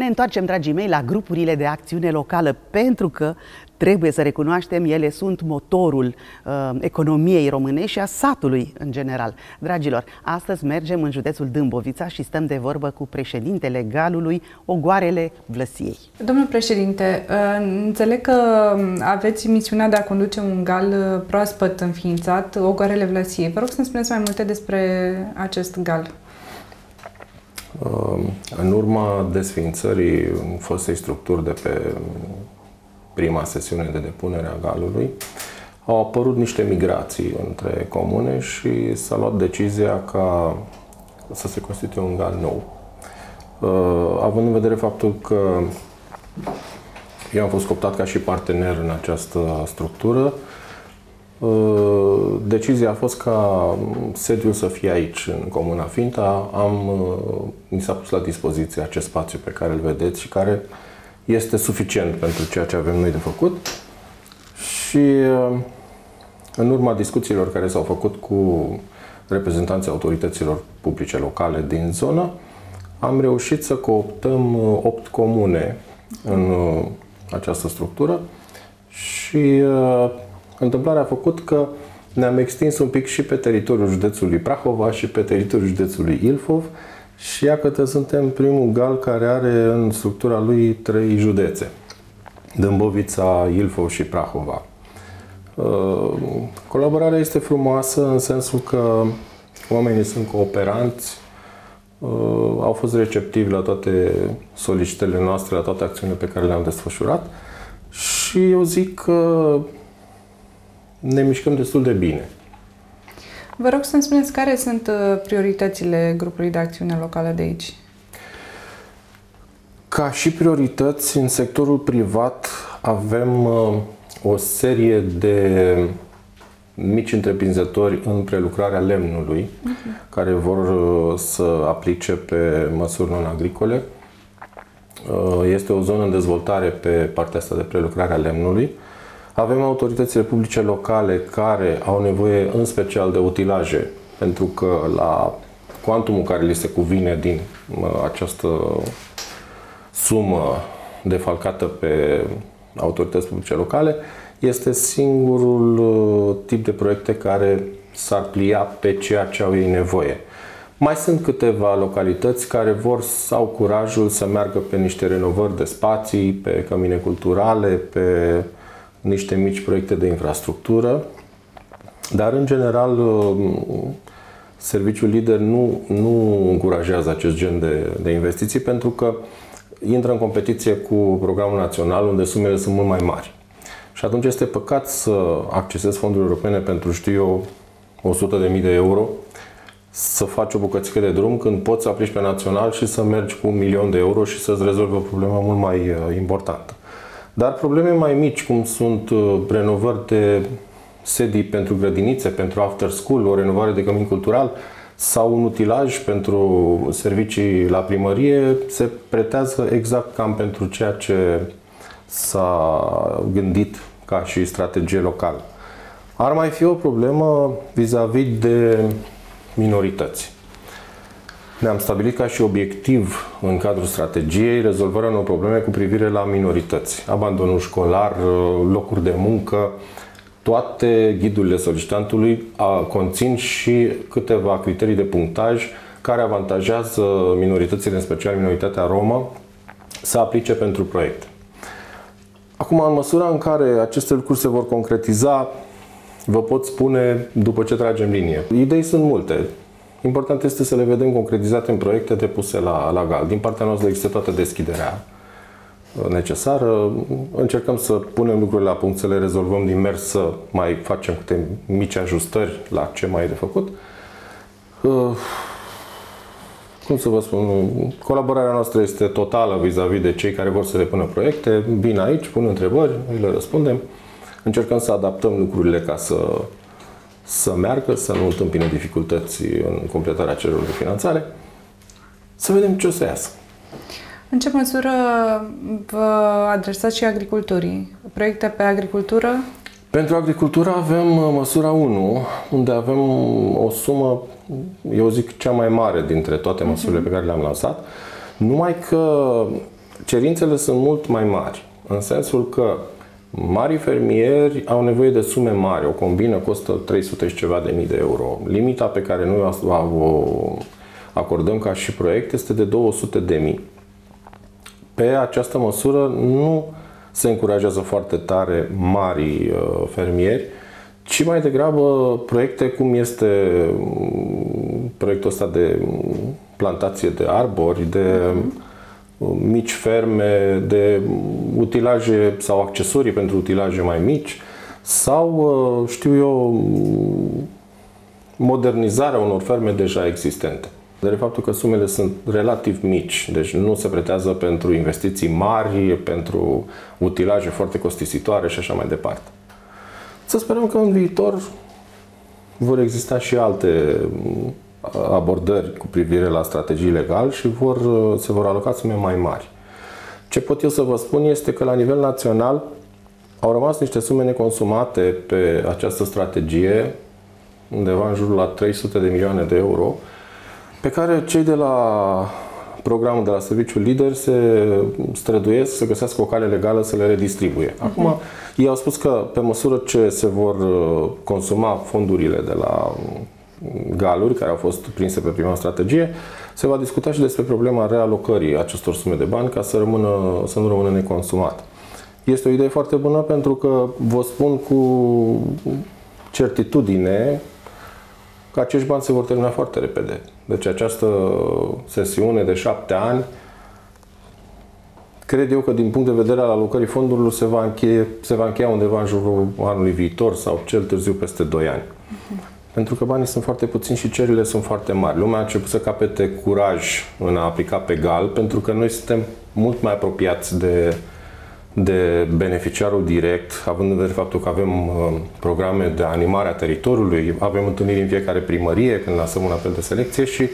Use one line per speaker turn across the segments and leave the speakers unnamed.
Ne întoarcem, dragii mei, la grupurile de acțiune locală, pentru că trebuie să recunoaștem, ele sunt motorul uh, economiei românești și a satului în general. Dragilor, astăzi mergem în județul Dâmbovița și stăm de vorbă cu președintele galului Ogoarele Vlăsiei.
Domnul președinte, uh, înțeleg că aveți misiunea de a conduce un gal uh, proaspăt înființat, Ogoarele Vlăsiei. Vă rog să-mi spuneți mai multe despre acest gal.
În urma desfințării fostei structuri de pe prima sesiune de depunere a galului, au apărut niște migrații între comune și s-a luat decizia ca să se constituie un gal nou. Având în vedere faptul că eu am fost coptat ca și partener în această structură, Uh, decizia a fost ca sediul să fie aici, în Comuna Finta. Am, uh, mi s-a pus la dispoziție acest spațiu pe care îl vedeți și care este suficient pentru ceea ce avem noi de făcut. Și uh, în urma discuțiilor care s-au făcut cu reprezentanții autorităților publice locale din zonă, am reușit să cooptăm 8 comune în această structură și Întâmplarea a făcut că ne-am extins un pic și pe teritoriul județului Prahova și pe teritoriul județului Ilfov și iată suntem primul gal care are în structura lui trei județe. Dâmbovița, Ilfov și Prahova. Uh, colaborarea este frumoasă în sensul că oamenii sunt cooperanți, uh, au fost receptivi la toate solicitările noastre, la toate acțiunile pe care le-am desfășurat și eu zic că ne mișcăm destul de bine.
Vă rog să-mi spuneți care sunt uh, prioritățile grupului de acțiune locală de aici?
Ca și priorități, în sectorul privat avem uh, o serie de mici întreprinzători în prelucrarea lemnului, uh-huh. care vor uh, să aplice pe măsuri non-agricole. Este o zonă în dezvoltare pe partea asta de prelucrare a lemnului. Avem autoritățile publice locale care au nevoie în special de utilaje, pentru că la cuantumul care li se cuvine din această sumă defalcată pe autorități publice locale, este singurul uh, tip de proiecte care s-ar plia pe ceea ce au ei nevoie. Mai sunt câteva localități care vor sau curajul să meargă pe niște renovări de spații, pe cămine culturale, pe niște mici proiecte de infrastructură, dar în general uh, serviciul lider nu, nu încurajează acest gen de, de investiții pentru că intră în competiție cu programul național unde sumele sunt mult mai mari. Și atunci este păcat să accesezi fonduri europene pentru, știu eu, 100.000 de euro, să faci o bucățică de drum când poți să aplici pe național și să mergi cu un milion de euro și să-ți rezolvi o problemă mult mai uh, importantă. Dar probleme mai mici, cum sunt uh, renovări de sedii pentru grădinițe, pentru after school, o renovare de cămin cultural sau un utilaj pentru servicii la primărie, se pretează exact cam pentru ceea ce s-a gândit ca și strategie locală. Ar mai fi o problemă vis-a-vis -vis de minorități. Ne-am stabilit ca și obiectiv în cadrul strategiei rezolvarea unor probleme cu privire la minorități, abandonul școlar, locuri de muncă, toate ghidurile solicitantului conțin și câteva criterii de punctaj care avantajează minoritățile, în special minoritatea romă, să aplice pentru proiect. Acum, în măsura în care aceste lucruri se vor concretiza, vă pot spune după ce tragem linie. Idei sunt multe. Important este să le vedem concretizate în proiecte depuse la, la GAL. Din partea noastră există toată deschiderea necesară. Încercăm să punem lucrurile la punct, să le rezolvăm din mers, să mai facem câte mici ajustări la ce mai e de făcut. Uh, cum să vă spun, colaborarea noastră este totală vis-a-vis -vis de cei care vor să depună proiecte. Vin aici, pun întrebări, îi le răspundem. Încercăm să adaptăm lucrurile ca să să meargă, să nu întâmpine dificultăți în completarea cererilor de finanțare, să vedem ce o să iasă.
În ce măsură vă adresați și agriculturii? Proiecte pe agricultură?
Pentru agricultură avem uh, măsura 1, unde avem o sumă, eu zic, cea mai mare dintre toate măsurile uh-huh. pe care le-am lansat, numai că cerințele sunt mult mai mari, în sensul că Mari fermieri au nevoie de sume mari. O combină costă 300 și ceva de mii de euro. Limita pe care noi o acordăm ca și proiect este de 200 de mii. Pe această măsură nu se încurajează foarte tare mari uh, fermieri, ci mai degrabă proiecte cum este mm, proiectul ăsta de plantație de arbori, de uh-huh mici ferme de utilaje sau accesorii pentru utilaje mai mici sau, uh, știu eu, modernizarea unor ferme deja existente. De faptul că sumele sunt relativ mici, deci nu se pretează pentru investiții mari, pentru utilaje foarte costisitoare și așa mai departe. Să sperăm că în viitor vor exista și alte abordări cu privire la strategii legal și vor, se vor aloca sume mai mari. Ce pot eu să vă spun este că la nivel național au rămas niște sume neconsumate pe această strategie, undeva în jurul la 300 de milioane de euro, pe care cei de la programul de la serviciul lider se străduiesc să găsească o cale legală să le redistribuie. Acum, uh-huh. ei au spus că pe măsură ce se vor consuma fondurile de la galuri care au fost prinse pe prima strategie, se va discuta și despre problema realocării acestor sume de bani ca să, rămână, să nu rămână neconsumat. Este o idee foarte bună pentru că vă spun cu certitudine că acești bani se vor termina foarte repede. Deci această sesiune de șapte ani cred eu că din punct de vedere al alocării fondurilor se va, încheie, se va încheia undeva în jurul anului viitor sau cel târziu peste 2 ani. Uh-huh. Pentru că banii sunt foarte puțini și cererile sunt foarte mari. Lumea a început să capete curaj în a aplica pe GAL, pentru că noi suntem mult mai apropiați de, de beneficiarul direct, având în vedere faptul că avem uh, programe de animare a teritoriului, avem întâlniri în fiecare primărie când lansăm un apel de selecție și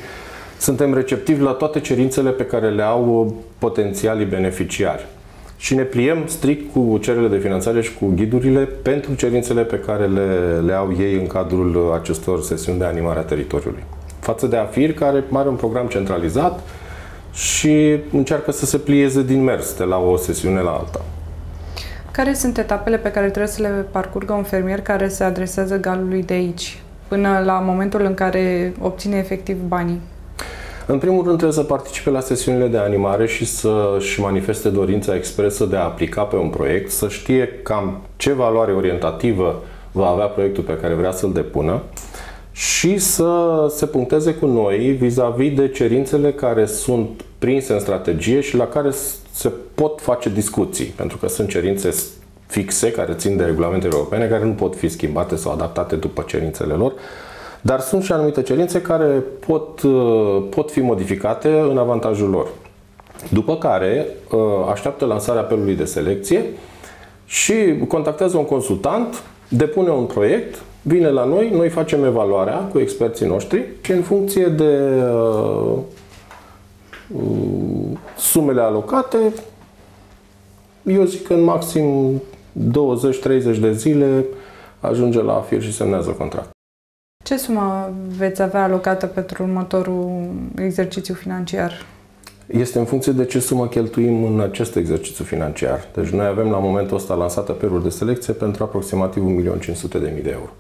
suntem receptivi la toate cerințele pe care le au uh, potențialii beneficiari și ne pliem strict cu cererile de finanțare și cu ghidurile pentru cerințele pe care le, le au ei în cadrul acestor sesiuni de animare a teritoriului. Față de AFIR, care are un program centralizat și încearcă să se plieze din mers de la o sesiune la alta.
Care sunt etapele pe care trebuie să le parcurgă un fermier care se adresează galului de aici, până la momentul în care obține efectiv banii?
În primul rând trebuie să participe la sesiunile de animare și să-și manifeste dorința expresă de a aplica pe un proiect, să știe cam ce valoare orientativă va avea proiectul pe care vrea să-l depună și să se puncteze cu noi vis-a-vis de cerințele care sunt prinse în strategie și la care se pot face discuții, pentru că sunt cerințe fixe care țin de regulamentele europene, care nu pot fi schimbate sau adaptate după cerințele lor. Dar sunt și anumite cerințe care pot, uh, pot fi modificate în avantajul lor. După care uh, așteaptă lansarea apelului de selecție și contactează un consultant, depune un proiect, vine la noi, noi facem evaluarea cu experții noștri și în funcție de uh, sumele alocate, eu zic că în maxim 20-30 de zile ajunge la fir și semnează contract.
Ce sumă veți avea alocată pentru următorul exercițiu financiar?
Este în funcție de ce sumă cheltuim în acest exercițiu financiar. Deci noi avem la momentul ăsta lansat apelul de selecție pentru aproximativ 1.500.000 de euro.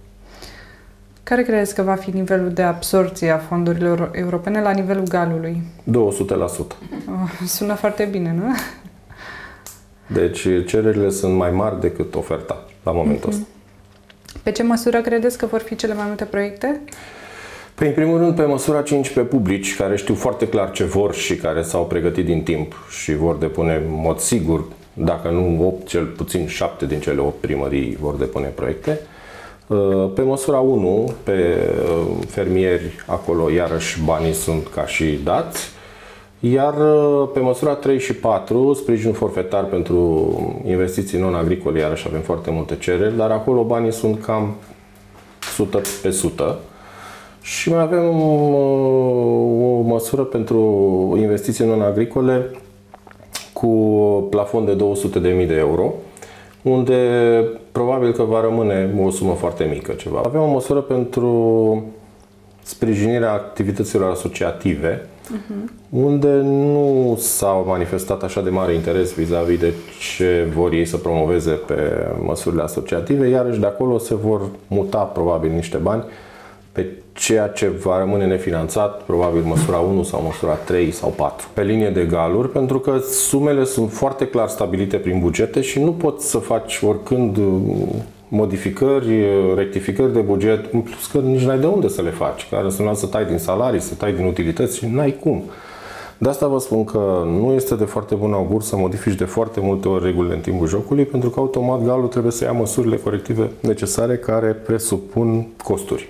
Care credeți că va fi nivelul de absorție a fondurilor europene la nivelul galului?
200%. Oh,
sună foarte bine, nu?
Deci cererile sunt mai mari decât oferta la momentul uh-huh. ăsta.
Pe ce măsură credeți că vor fi cele mai multe proiecte?
Păi, în primul rând, pe măsura 5 pe publici, care știu foarte clar ce vor și care s-au pregătit din timp și vor depune în mod sigur, dacă nu 8, cel puțin 7 din cele 8 primării vor depune proiecte. Uh, pe măsura 1, pe uh, fermieri, acolo iarăși banii sunt ca și dați. Iar uh, pe măsura 3 și 4, sprijinul forfetar pentru investiții non-agricole, iarăși avem foarte multe cereri, dar acolo banii sunt cam 100 pe 100. Și mai avem uh, o măsură pentru investiții non-agricole cu plafon de 200.000 de euro, unde probabil că va rămâne o sumă foarte mică ceva. Avem o măsură pentru sprijinirea activităților asociative, uh-huh. unde nu s-a manifestat așa de mare interes vis-a-vis de ce vor ei să promoveze pe măsurile asociative, iarăși de acolo se vor muta probabil niște bani pe ceea ce va rămâne nefinanțat, probabil măsura 1 sau măsura 3 sau 4, pe linie de galuri, pentru că sumele sunt foarte clar stabilite prin bugete și nu poți să faci oricând modificări, rectificări de buget, în plus că nici n-ai de unde să le faci, care înseamnă să tai din salarii, să tai din utilități și n-ai cum. De asta vă spun că nu este de foarte bun augur să modifici de foarte multe ori regulile în timpul jocului, pentru că automat galul trebuie să ia măsurile corective necesare care presupun costuri.